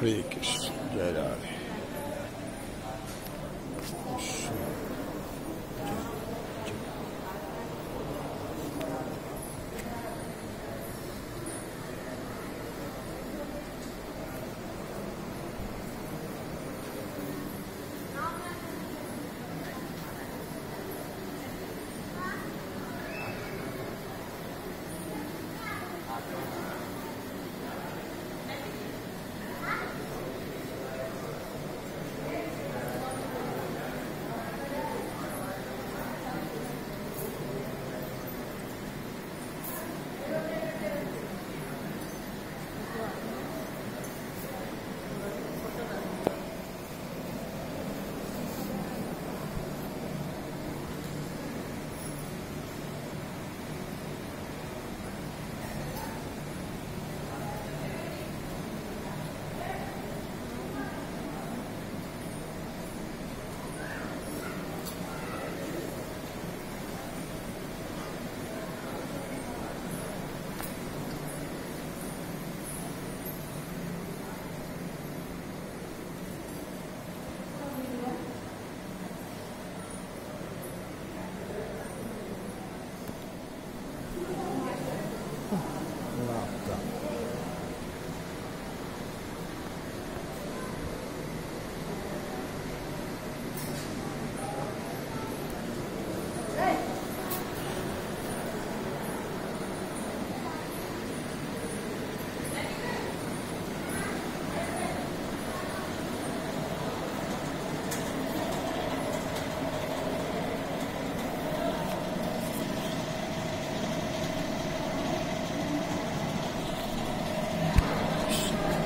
Hare Krishna. Jai Radhe. Bye.